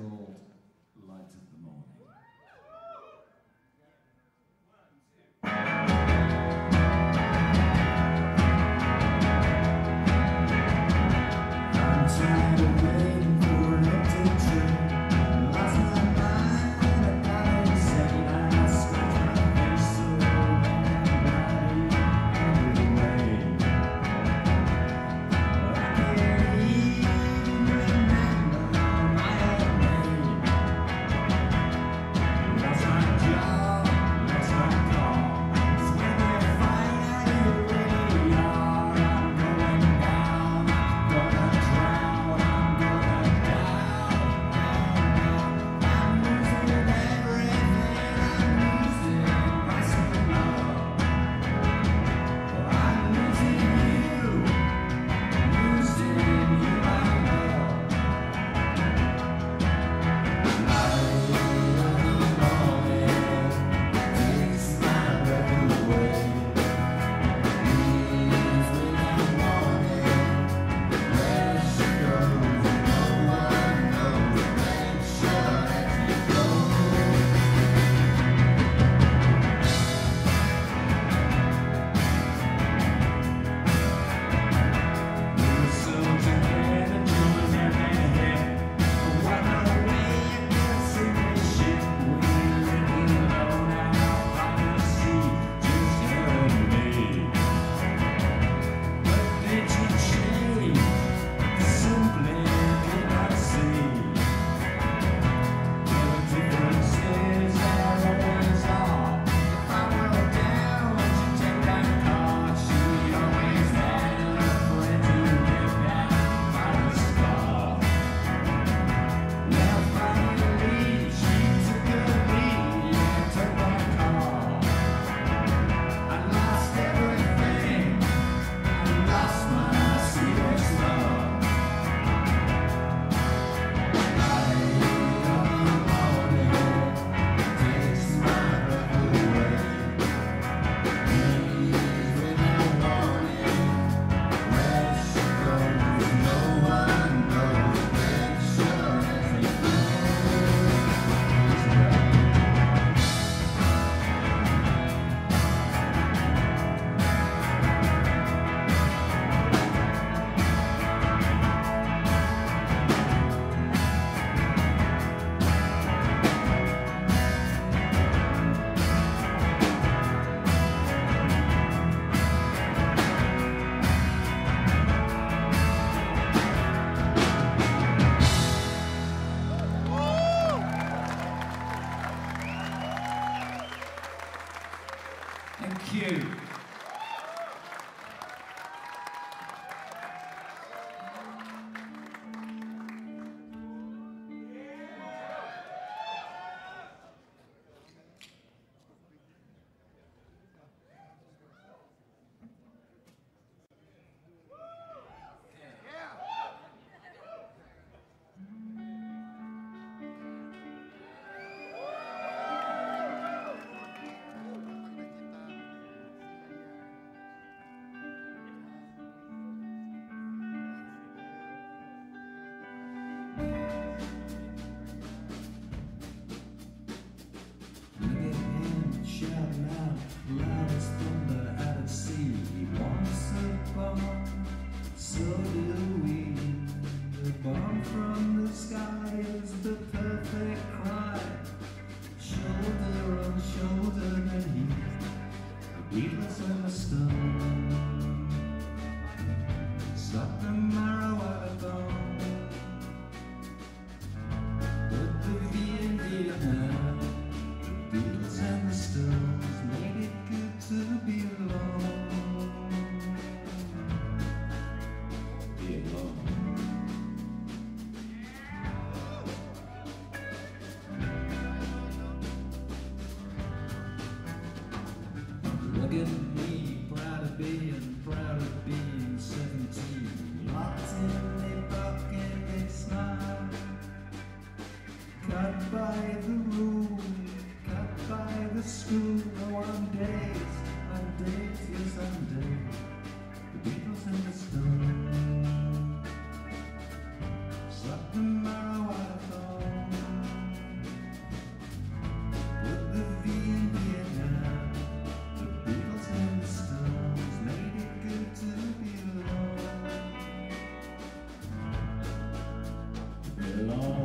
And alone.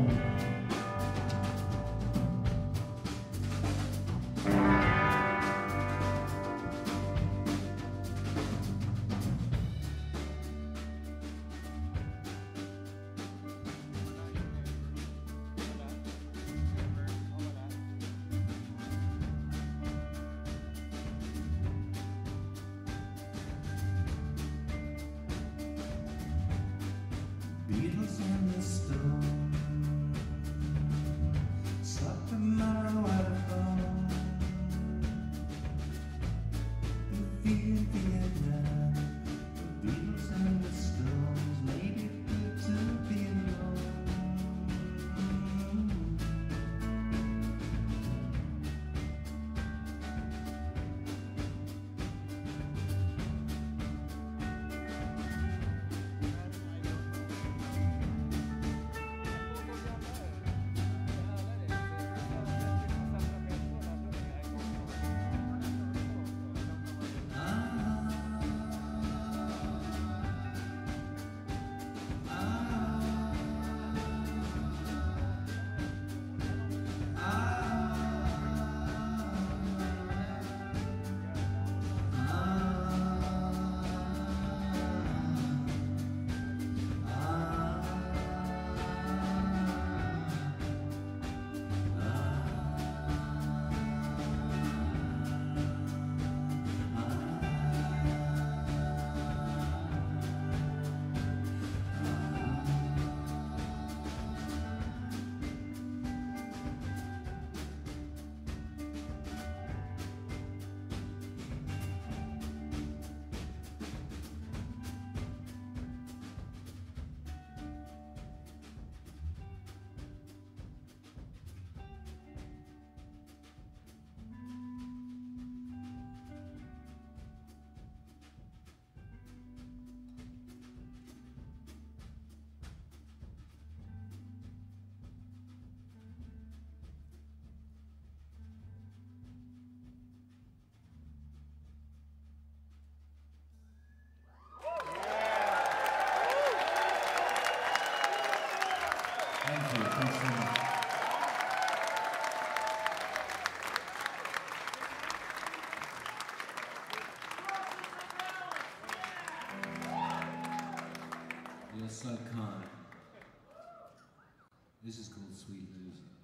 So kind. This is called Sweet Loser.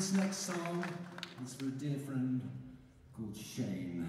This next song is for a dear friend called Shane.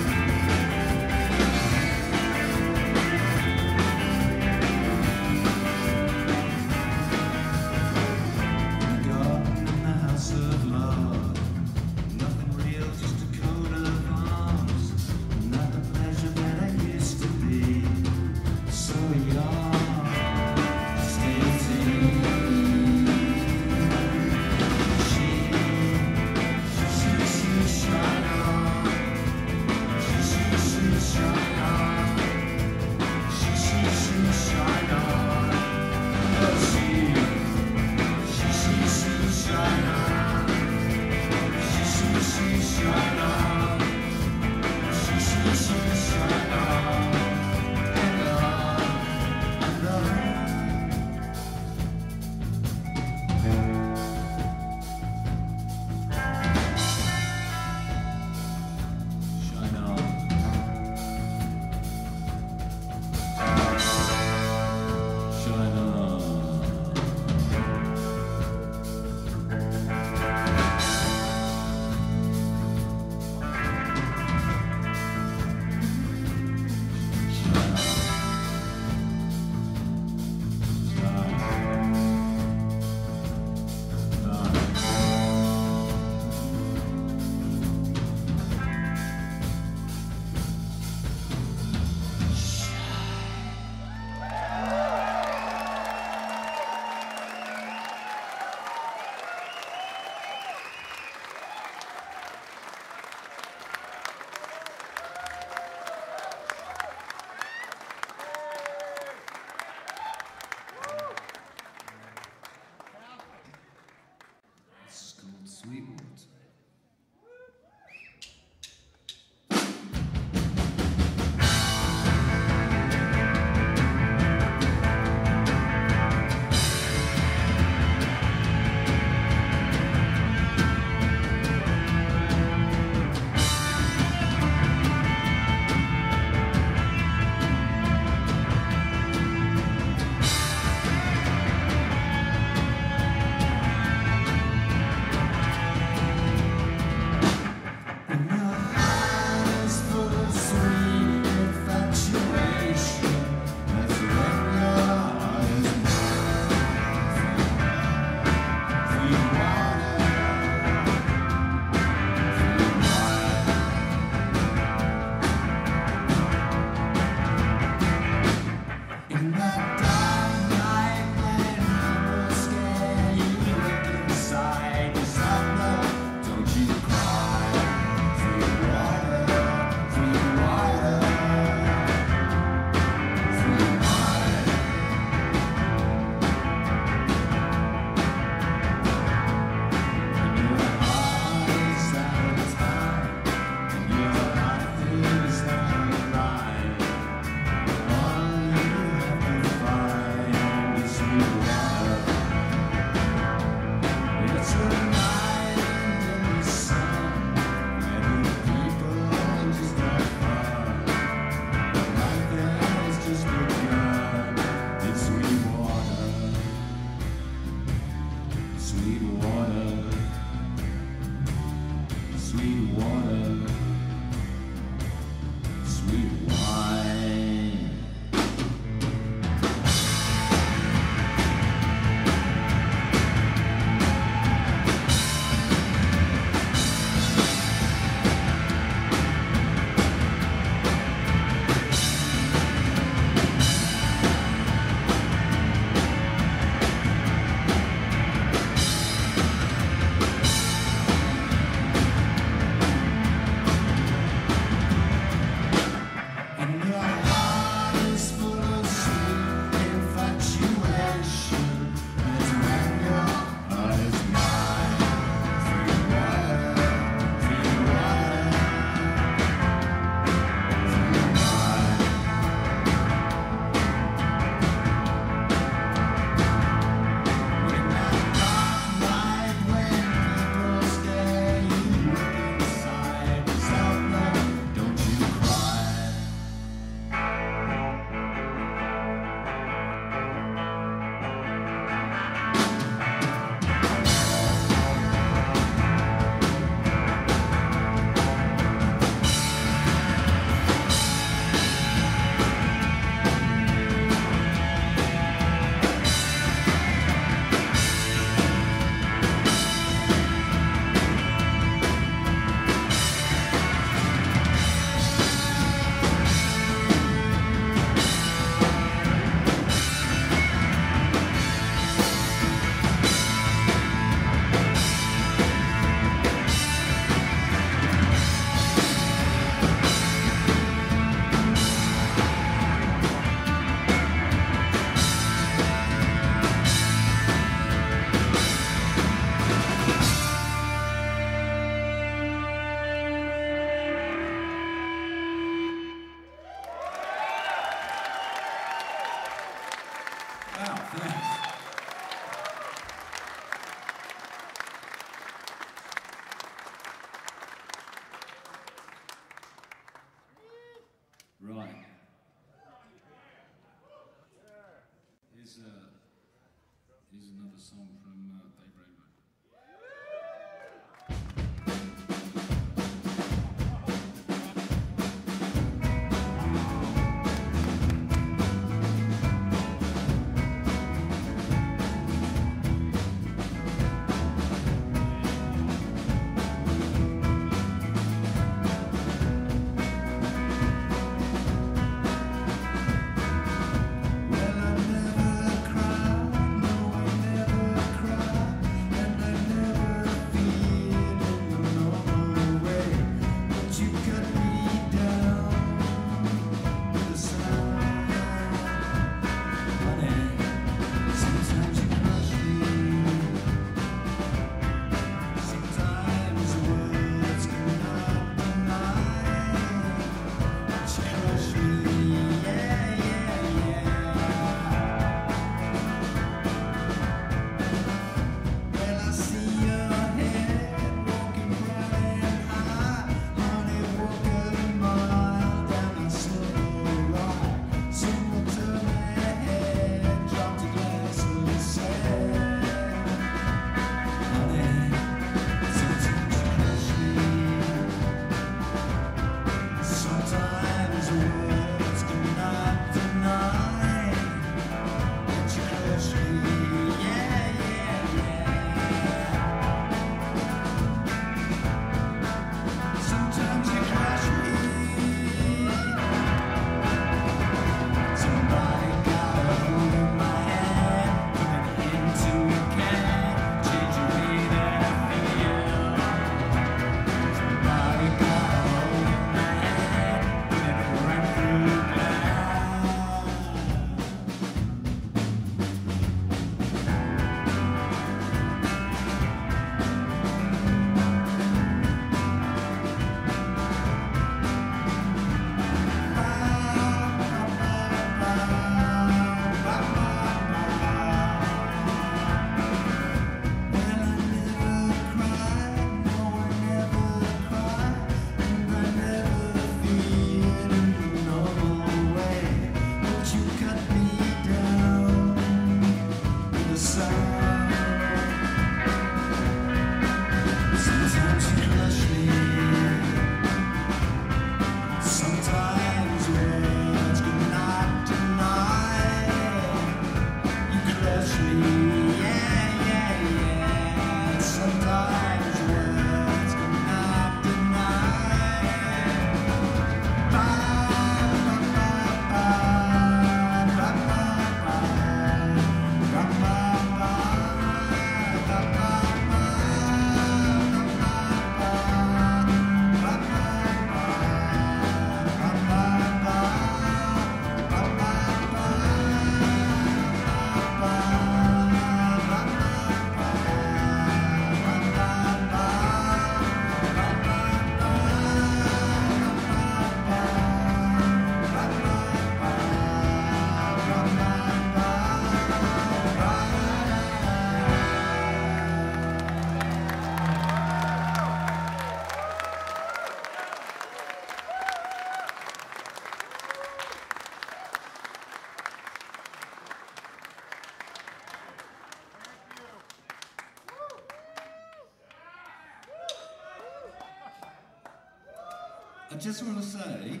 I just want to say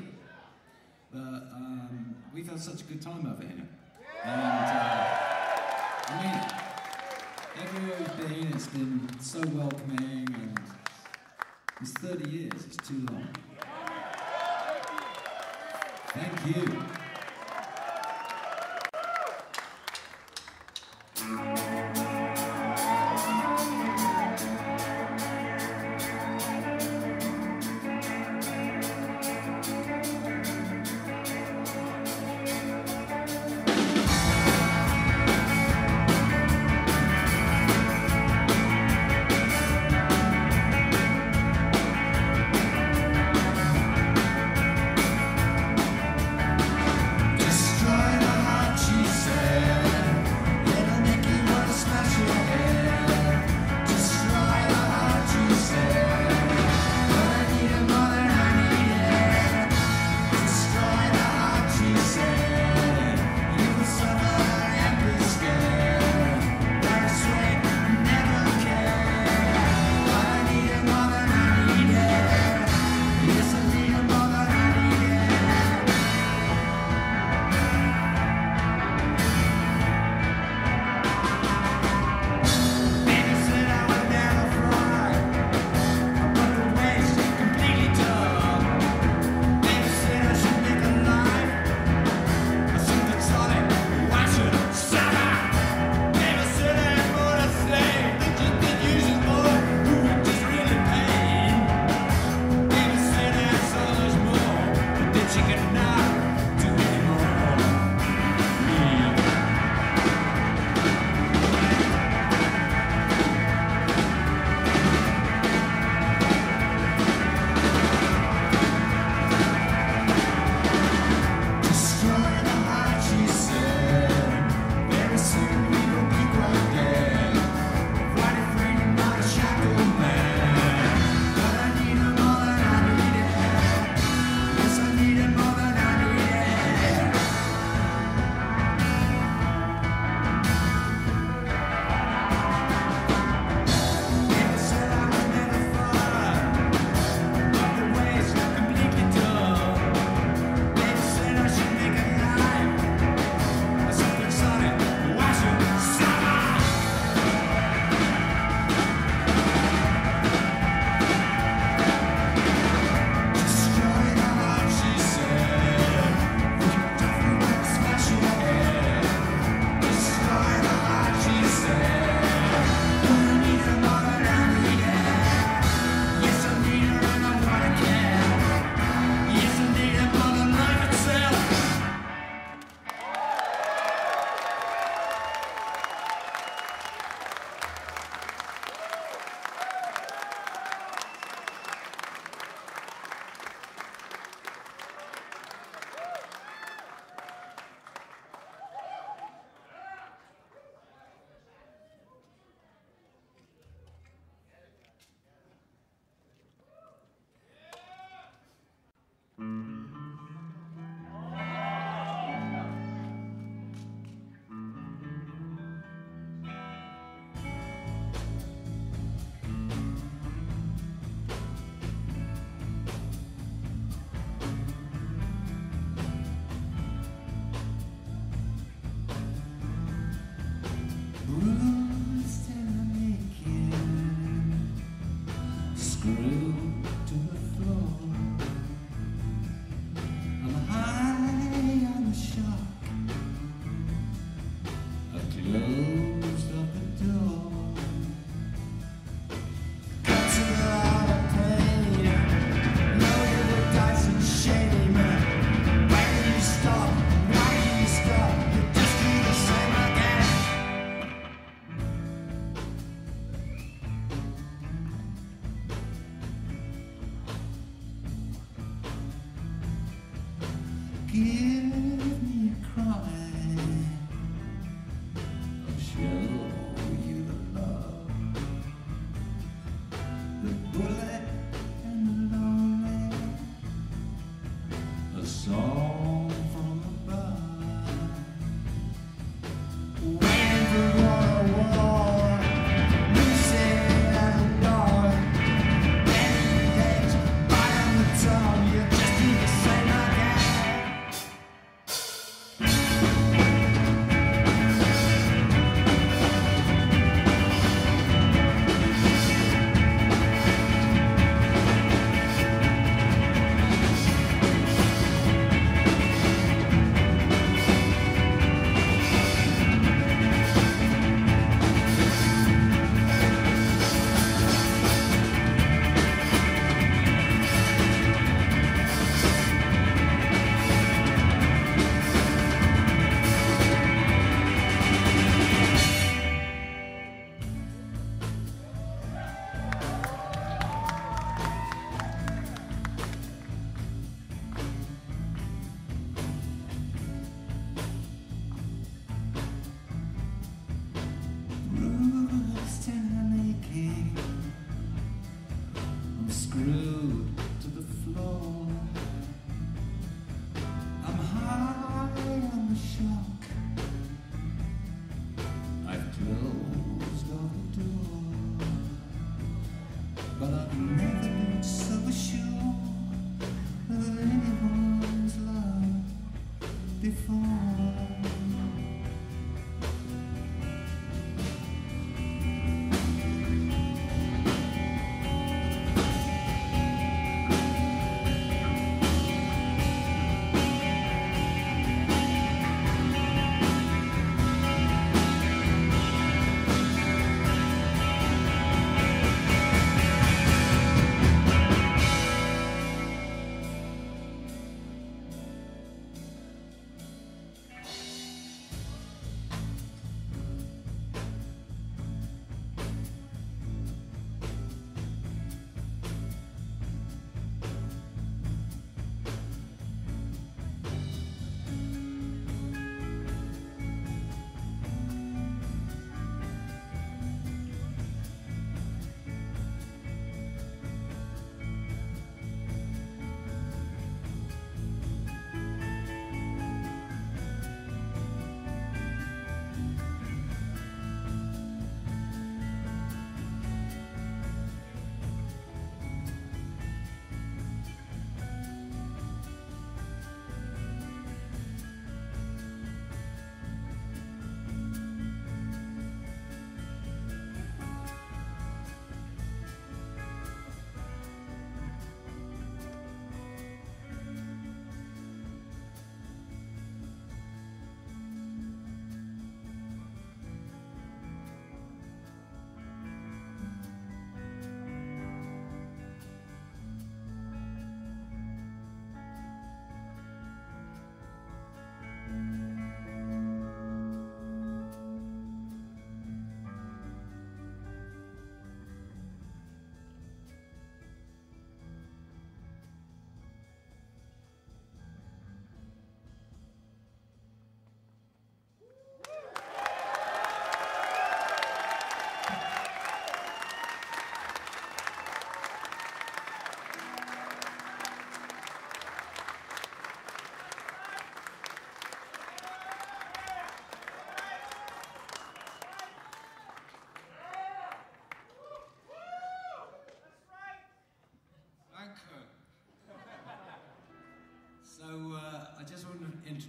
that um, we've had such a good time over here. And uh, I mean, everywhere we've been, it's been so welcoming, and it's 30 years, it's too long. Thank you.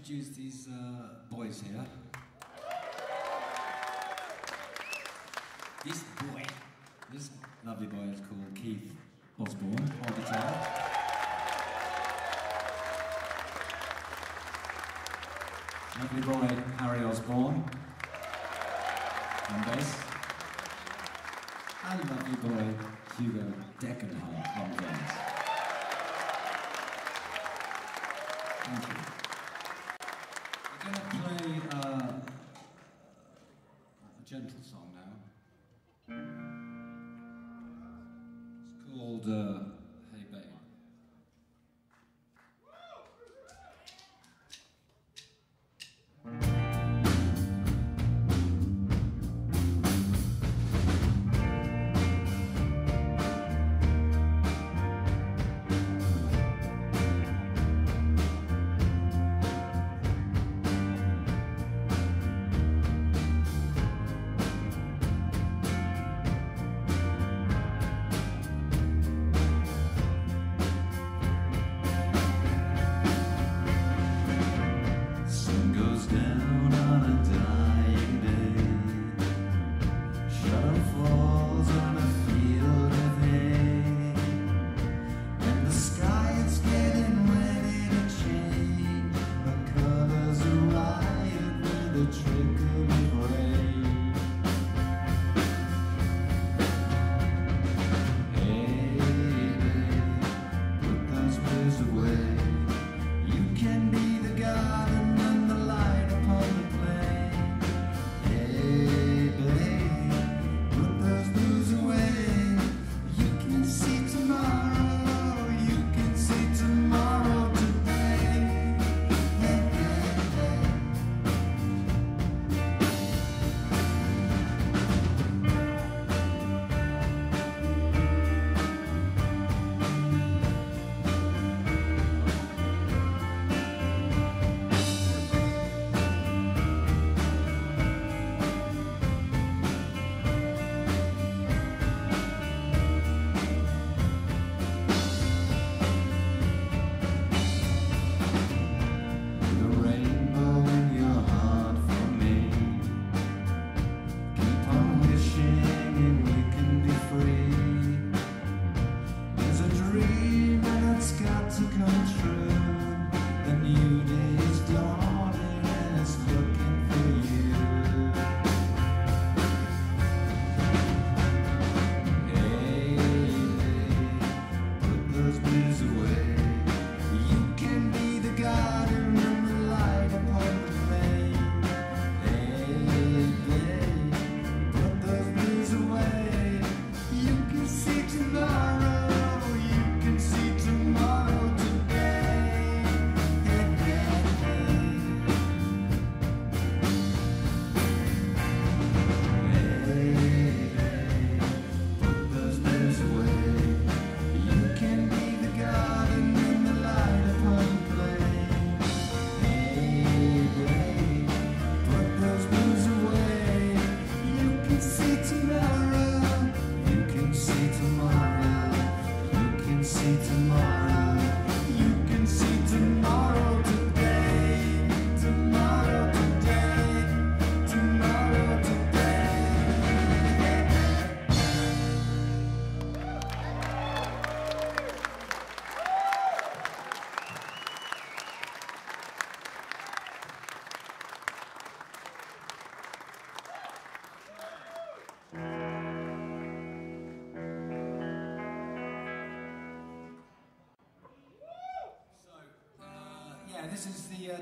introduce these uh, boys here. This boy, this lovely boy is called Keith Osborne on guitar. lovely boy, Harry Osborne on bass. And lovely boy, Hugo Degenhardt on drums. Thank you.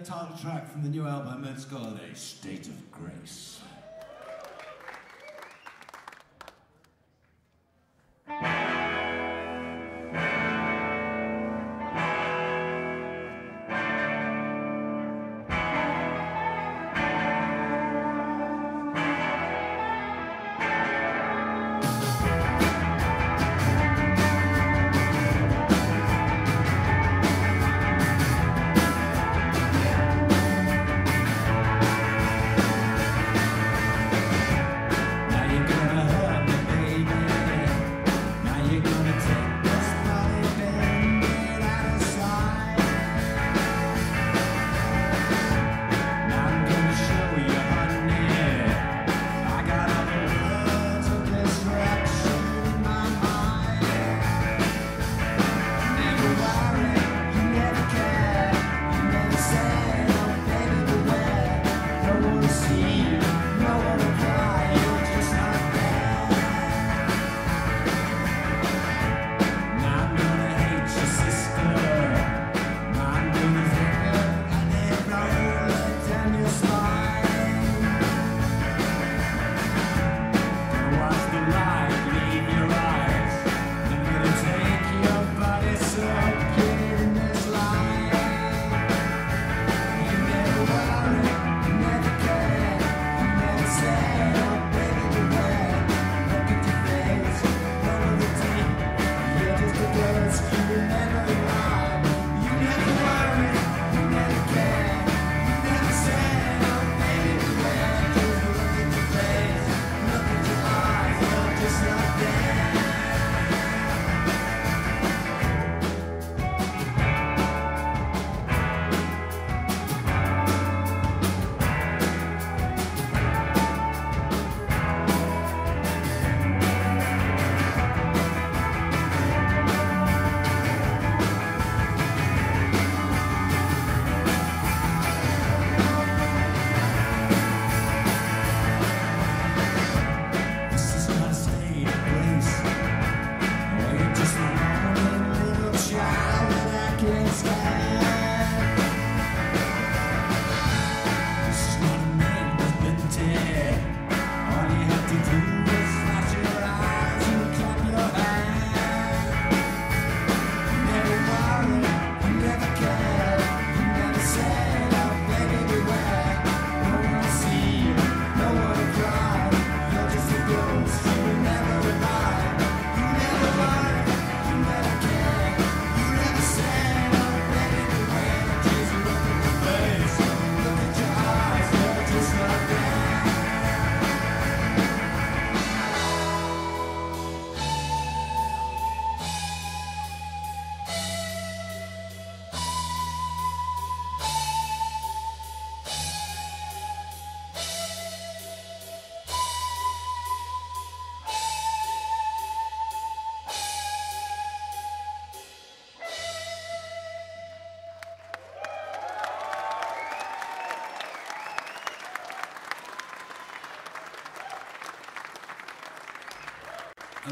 title track from the new album. It's called A State of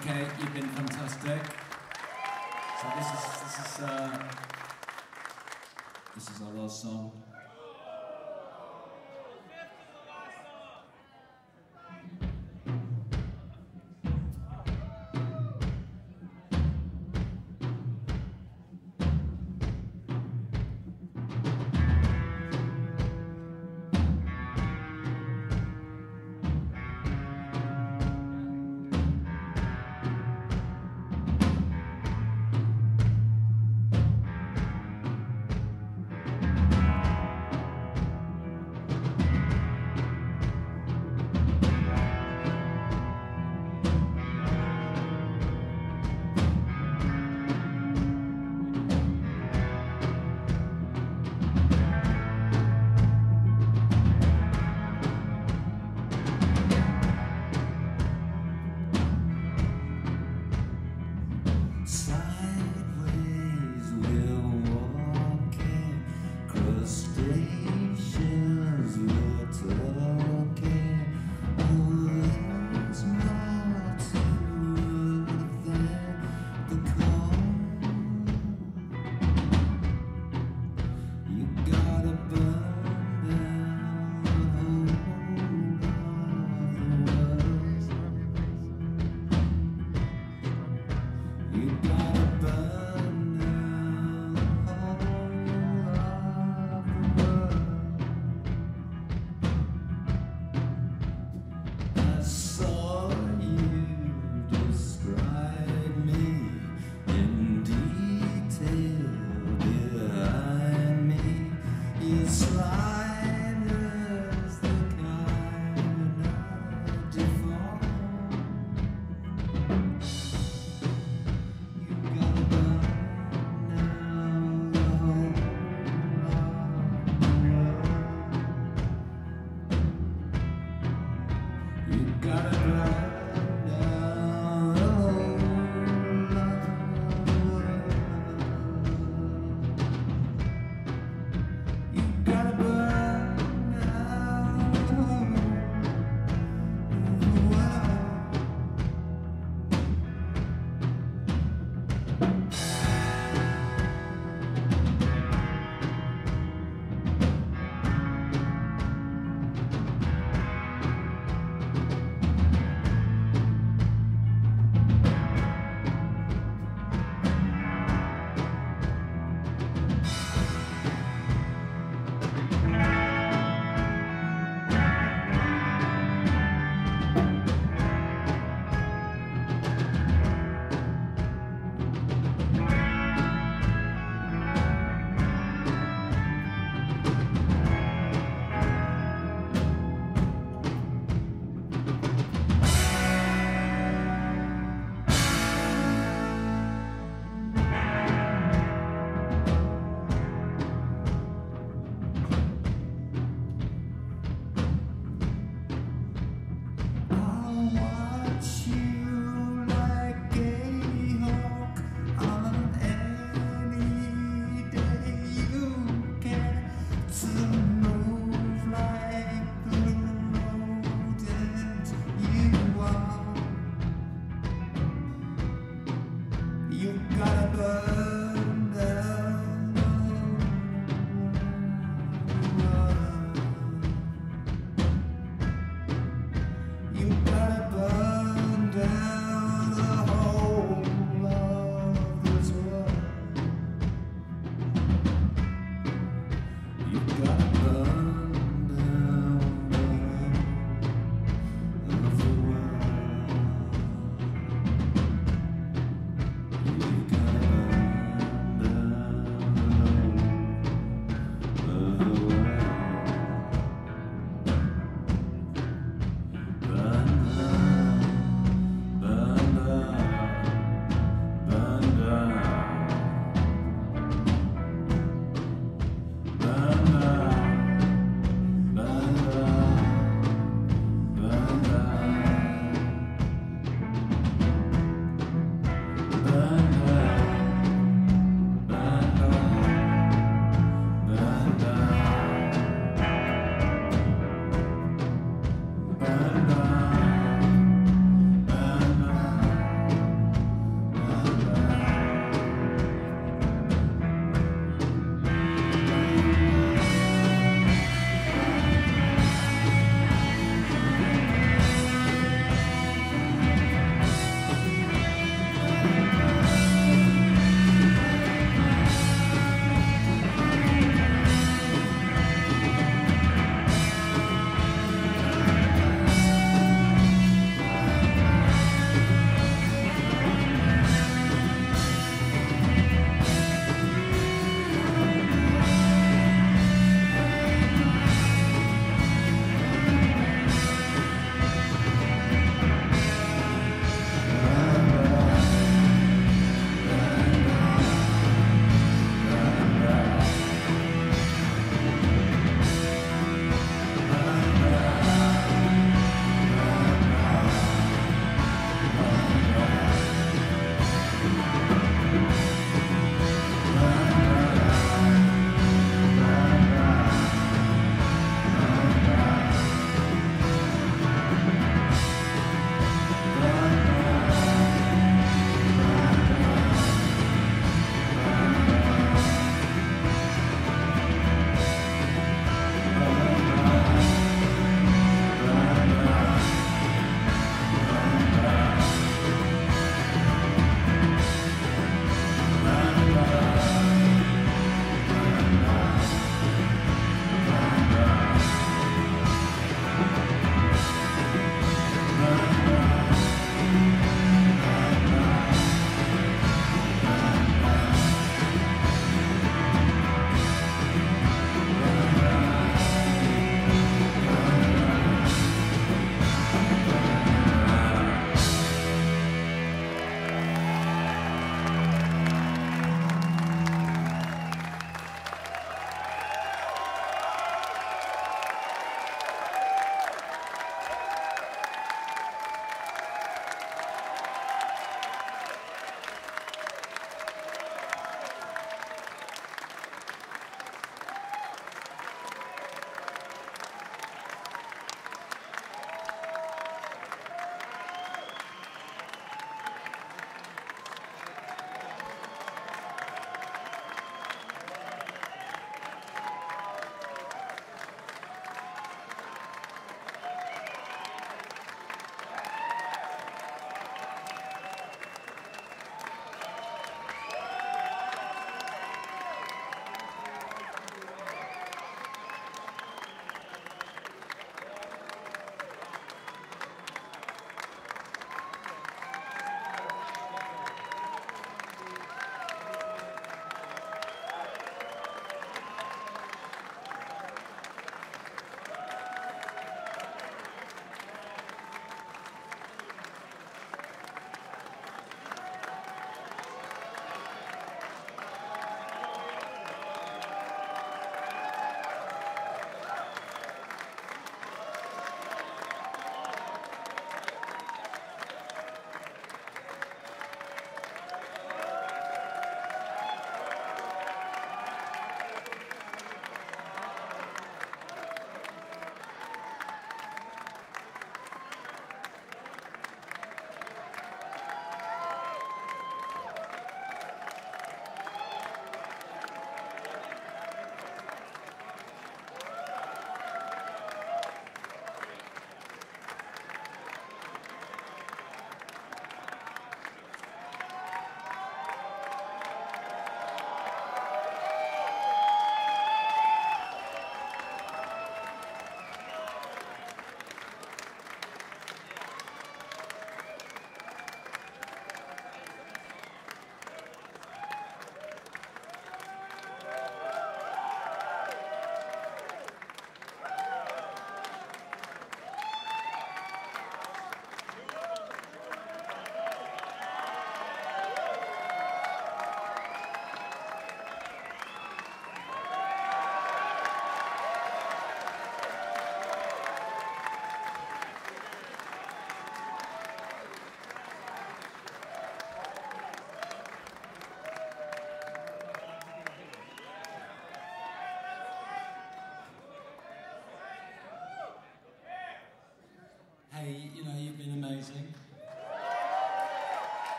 okay. You've been fantastic. So this is this is uh, this is our last song. this life.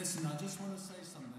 Listen, I just want to say something.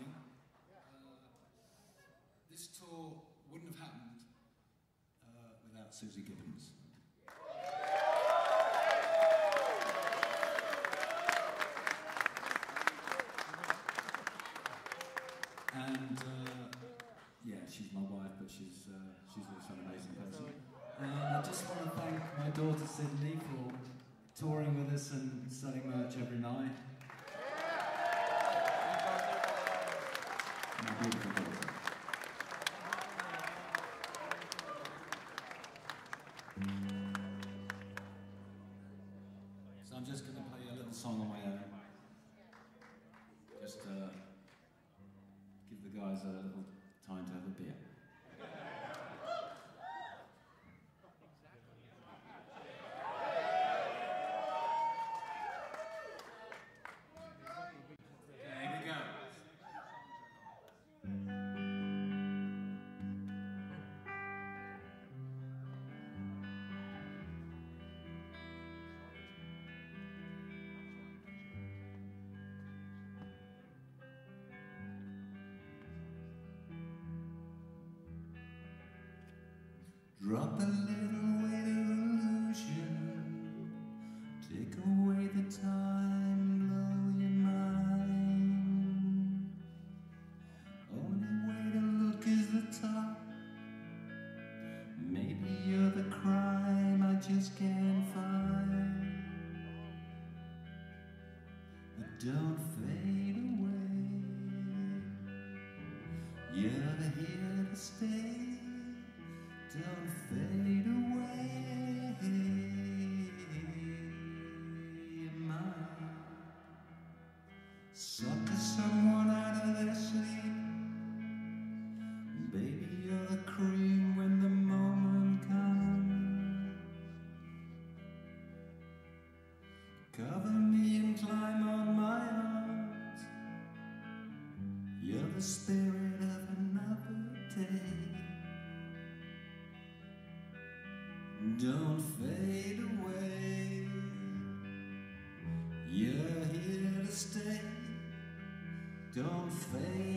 Drop a little. Sucker someone. vem.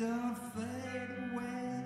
don't fade away.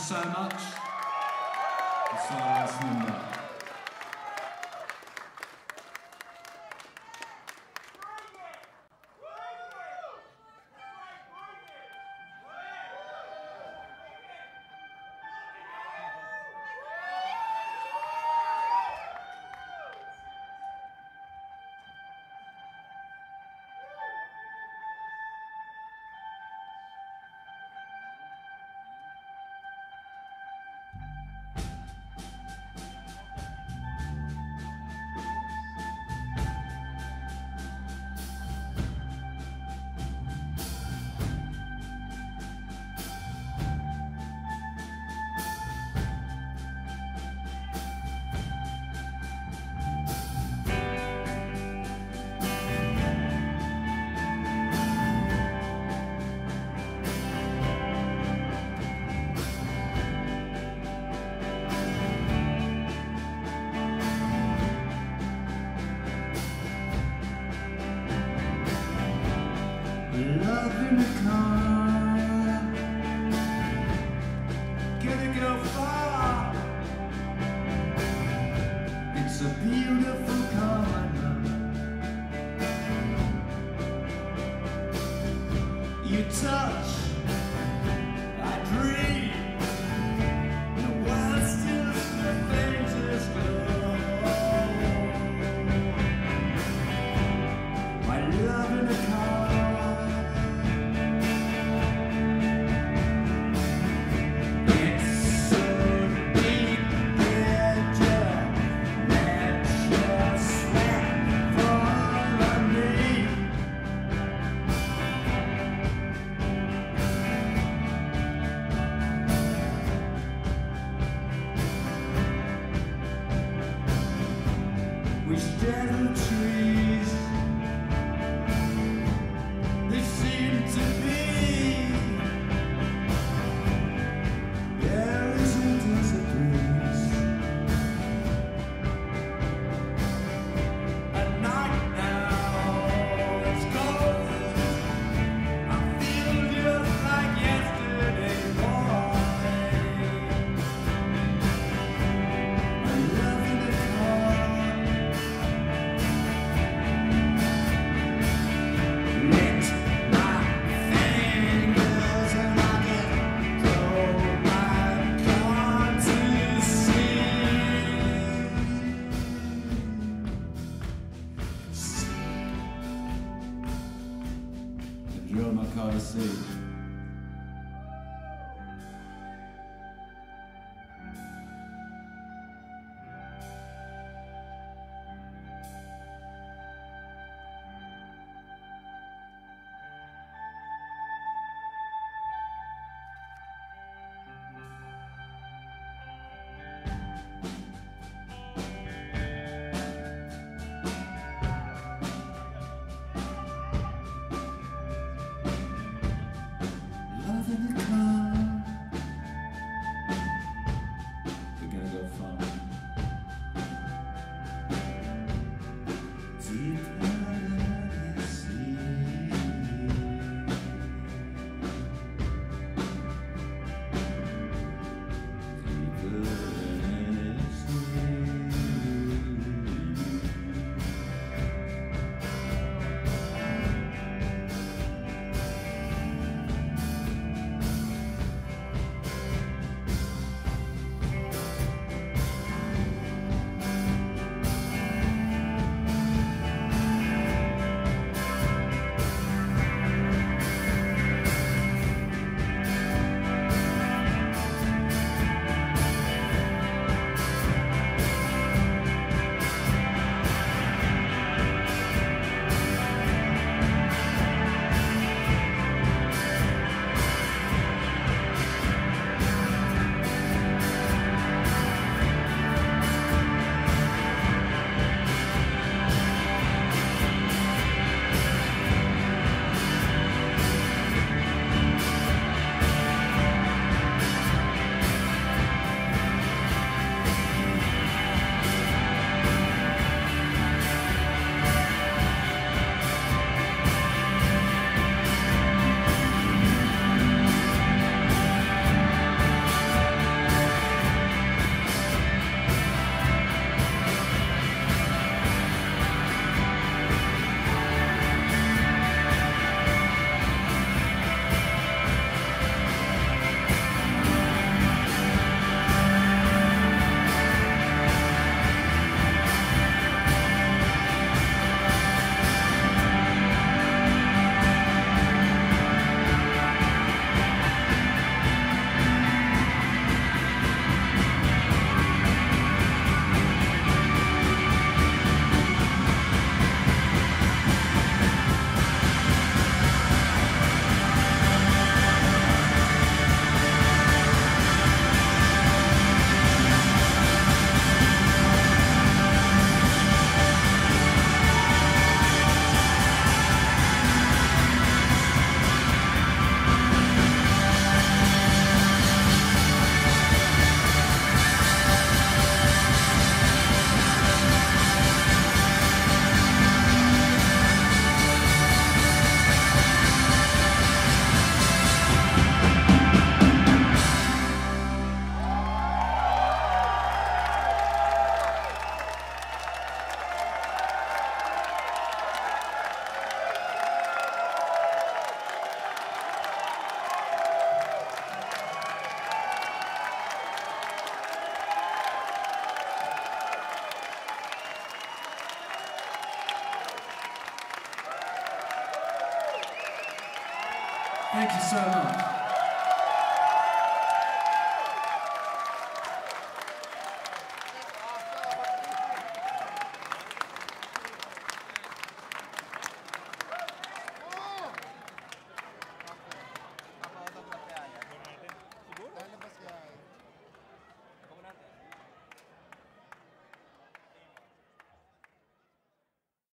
So much.